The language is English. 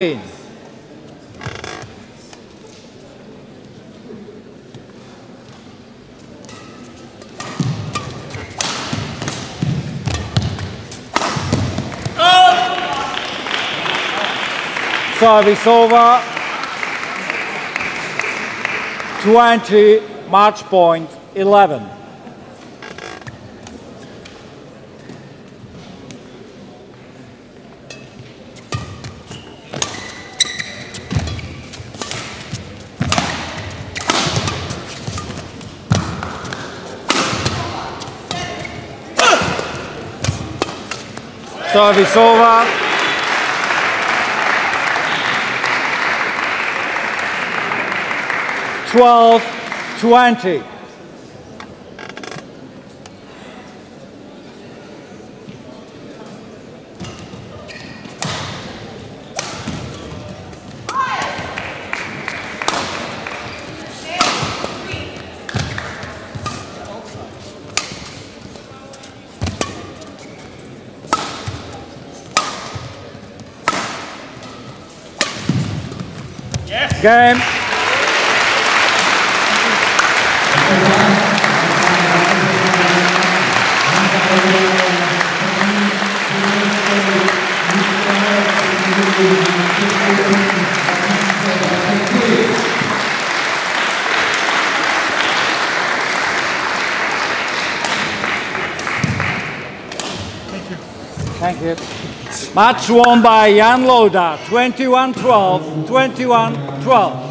In. Service over. 20, match point 11. Over. Twelve, twenty. Game. Thank you. Match won by Jan Louda, 21-12, 21-12.